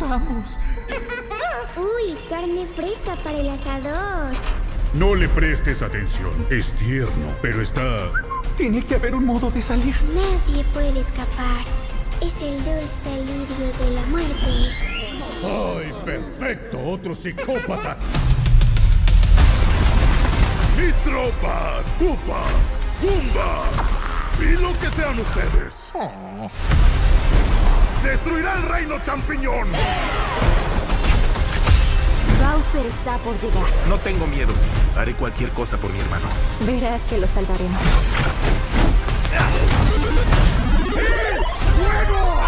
Vamos. Uy, carne fresca para el asador. No le prestes atención. Es tierno, pero está... Tiene que haber un modo de salir. Nadie puede escapar. Es el dulce alivio de la muerte. ¡Ay, perfecto! ¡Otro psicópata! ¡Mis tropas! ¡Cupas! ¡Gumbas! ¡Y lo que sean ustedes! ¡Destruirá al reino champiñón. Bowser está por llegar. No tengo miedo. Haré cualquier cosa por mi hermano. Verás que lo salvaremos. ¡Fuego!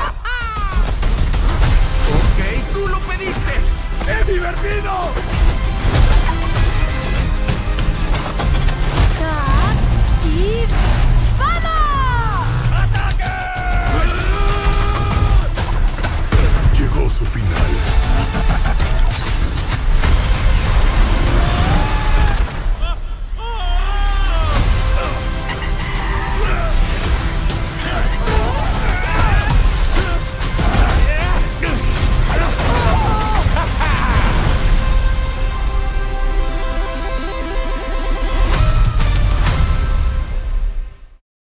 ¡Ok! ¡Tú lo pediste! ¡Es divertido! final.